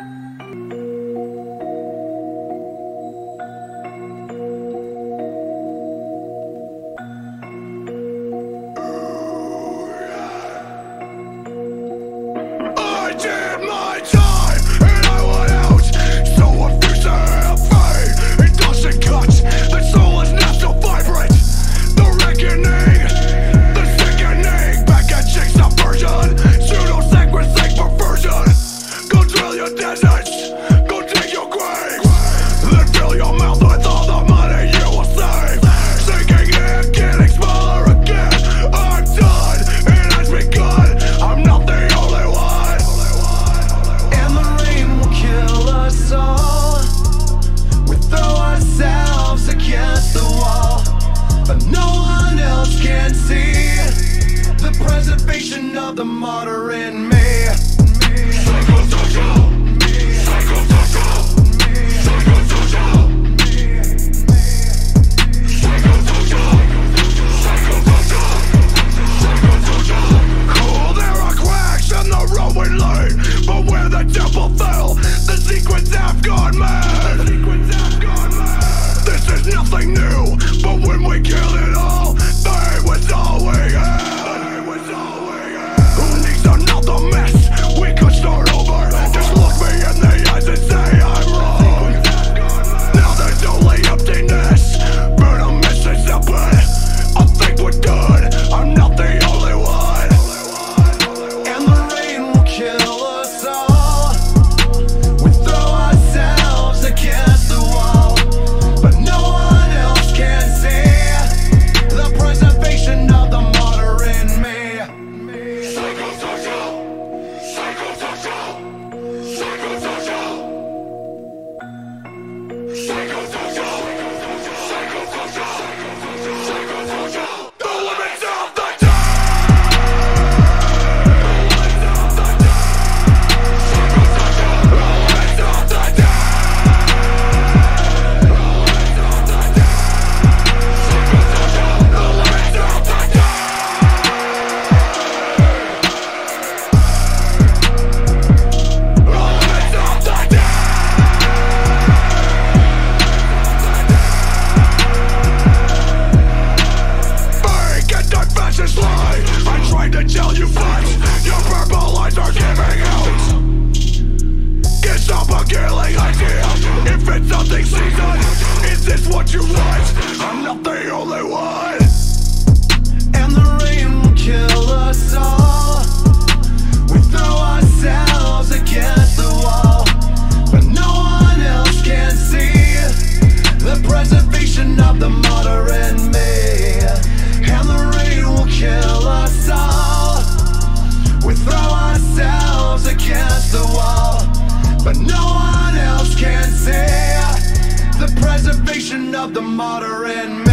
Música the martyr in me. preservation of the martyr in me. And the rain will kill us all. We throw ourselves against the wall But no one else can see The preservation of the martyr in me.